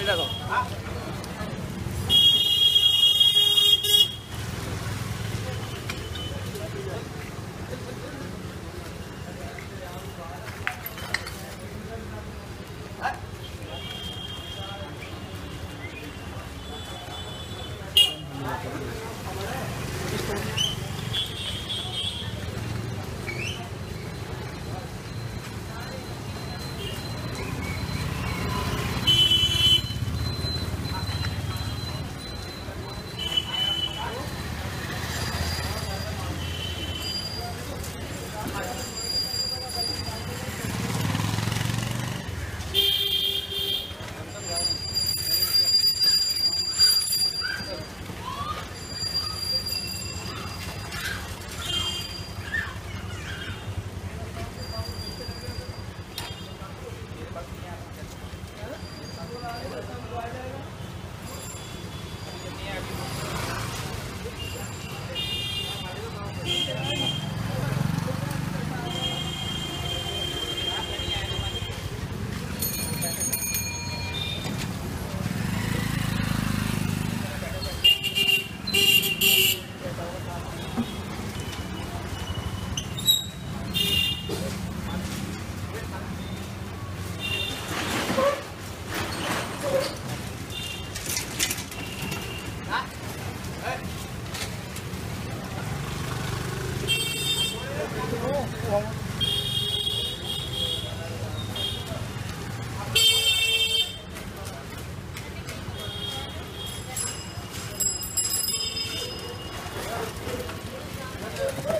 mirado. Tidak, kita lihat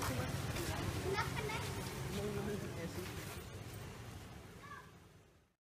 Thank you.